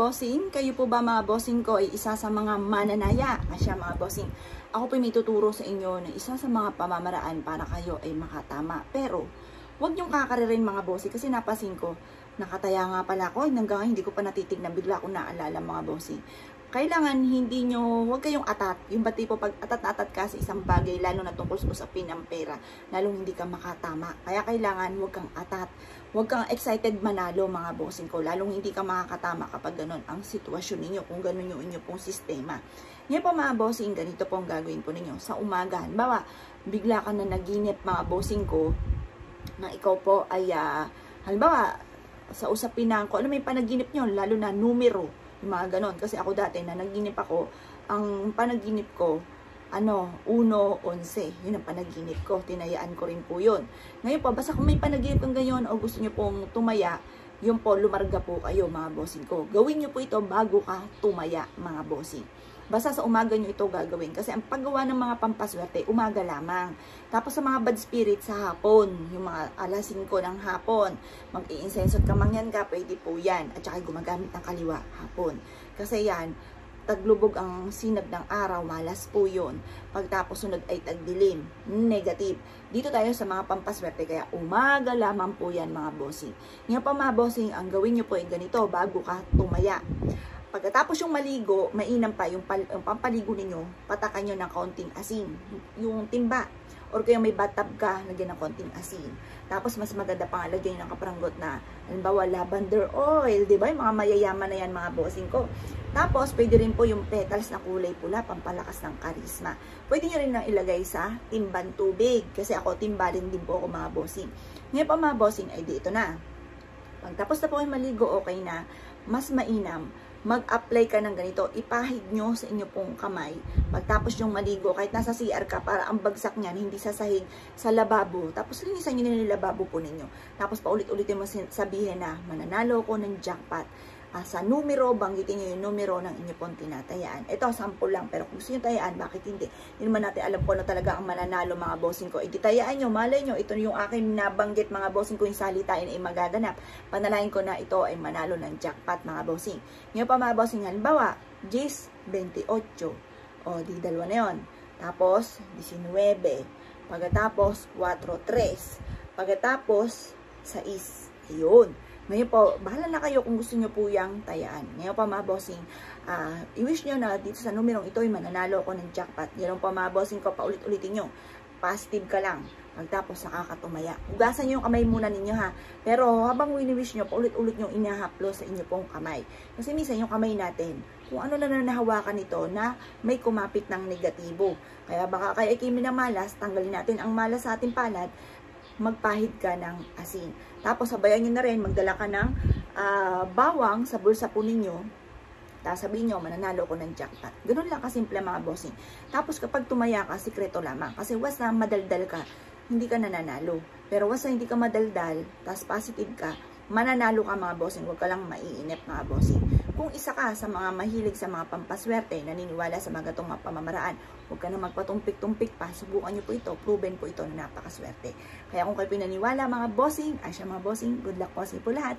bossing, kayo po ba mga bossing ko ay isa sa mga mananaya? Asya mga bossing. Ako po may tuturo sa inyo na isa sa mga pamamaraan para kayo ay makatama. Pero, huwag niyong kakaririn mga bossing kasi napasin ko, nakataya nga pala ako, hanggang hindi ko pa natitignan, bigla akong naalala mga bossing kailangan hindi nyo, huwag kayong atat. Yung ba tipo pag atat-atat ka sa isang bagay, lalo na tungkol sa usapin ng pera, lalong hindi ka makatama. Kaya kailangan huwag kang atat. Huwag kang excited manalo mga bossing ko, lalong hindi ka makakatama kapag ganun ang sitwasyon ninyo, kung ganun yung inyo pong sistema. Ngayon po mga bossing, ganito po ang gagawin po ninyo. Sa umaga, bawa, bigla ka na naginip mga bossing ko, na ikaw po ay, uh, halimbawa, sa usapin ng, kung ano may panaginip nyo, lalo na numero, yung mga ganon. Kasi ako dati, na naginip ako, ang panaginip ko, ano, 1-11. Yun ang panaginip ko. Tinayaan ko rin po yun. Ngayon po, basta kung may panaginip kang ganyan o gusto nyo pong tumaya, yun po, lumarga po kayo mga bossing ko. Gawin nyo po ito bago ka tumaya mga bossing. Basta sa umaga nyo ito gagawin. Kasi ang paggawa ng mga pampaswerte, umaga lamang. Tapos sa mga bad spirit sa hapon, yung mga alas 5 ng hapon, mag-i-insenso at kamangyan ka, pwede po yan. At saka gumagamit ng kaliwa hapon. Kasi yan, taglubog ang sinag ng araw, malas po yun. Pagtapos sunod ay tagdilim, negative. Dito tayo sa mga pampaswerte, kaya umaga lamang po yan mga bossing. Ngayon pa mga bossing, ang gawin nyo po ay ganito, bago ka tumaya. Pagkatapos yung maligo, mainam pa yung, pal, yung pampaligo ninyo, patakan nyo ng kaunting asin. Yung timba. Or kaya may bathtub ka, lagyan ng kaunting asin. Tapos mas maganda pang lagyan ng kapranggot na, halimbawa lavender oil, di ba? Mga mayayaman na yan mga bossing ko. Tapos, pwede rin po yung petals na kulay pula, pampalakas ng karisma. Pwede nyo rin nang ilagay sa timban tubig. Kasi ako, timbalin din po ako mga bossing. Ngayon pa mga bossing, ay dito na. Pagtapos na po kayo maligo, okay na. Mas mainam mag-apply ka ng ganito, ipahid nyo sa inyo pong kamay. Pagtapos yung maligo, kahit nasa CR ka, para ang bagsak niyan, hindi sasahig sa lababo. Tapos linisan nyo na yung lababo po ninyo. Tapos paulit-ulitin mo sabihin na, mananalo ko ng jackpot uh, sa numero, banggitin nyo yung numero ng inyo pong tinatayaan. Ito, sample lang, pero kung gusto nyo tayaan, bakit hindi? Hindi naman natin alam ko na talaga ang mananalo mga bossing ko. Ititayaan nyo, malay nyo, ito yung aking nabanggit mga bossing ko, yung salitain ay magaganap. Panalain ko na ito ay manalo ng jackpot mga bossing. Ngayon pa mga bossing, halimbawa, Gis 28. O, di dalawa na yun. Tapos, 19. Pagkatapos, 4-3. Pagkatapos, 6. Ayun. Ngayon po, bahala na kayo kung gusto nyo po yung tayaan. Ngayon po mga bossing, uh, i-wish nyo na dito sa numerong ito ay mananalo ako ng jackpot. Ngayon po mga bossing ko, paulit-ulitin nyo. Positive ka lang. Pagtapos nakakatumaya. Ugasan nyo yung kamay muna ninyo ha. Pero habang wini-wish nyo, paulit-ulit nyo inahaplo sa inyo pong kamay. Kasi minsan yung kamay natin, kung ano na nahawakan nito na may kumapit ng negatibo. Kaya baka kaya kimi na malas, tanggalin natin ang malas sa ating palad magpahid ka ng asin. Tapos sabayan nyo na rin, magdala ka ng uh, bawang sa bulsa po ninyo. Tapos sabihin nyo, mananalo ko ng jackpot. Ganun lang kasimple mga bossing. Tapos kapag tumaya ka, sikreto lamang. Kasi was na madaldal ka, hindi ka nananalo. Pero was na hindi ka madaldal, tapos positive ka, mananalo ka mga bossing. Huwag ka lang maiinip mga bossing. Kung isa ka sa mga mahilig sa mga pampaswerte, naniniwala sa mga gatong pamamaraan, huwag ka na magpatumpik-tumpik pa. Subukan nyo po ito. Proven po ito na napakaswerte. Kaya kung kayo pinaniwala mga bossing, ay siya mga bossing, good luck po sa po lahat.